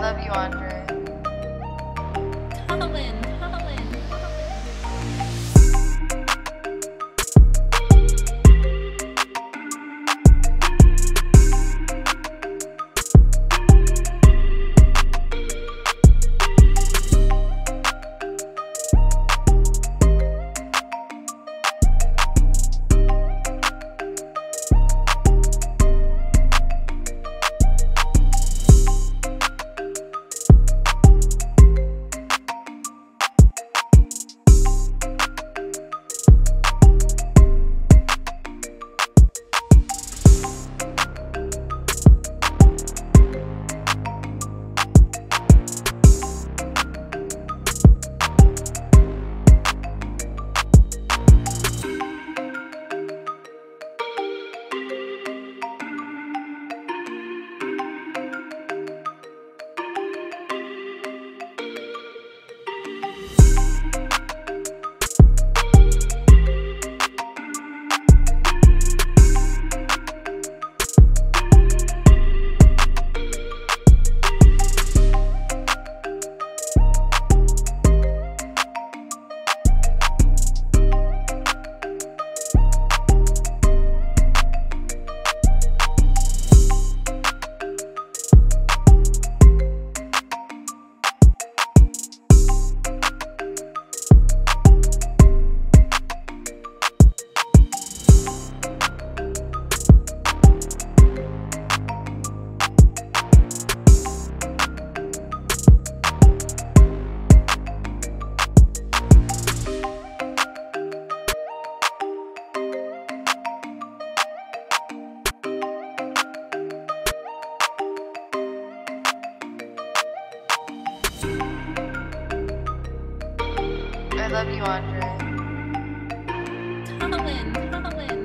love you, Andre. Colin, I love you, Andre. Colin, Colin.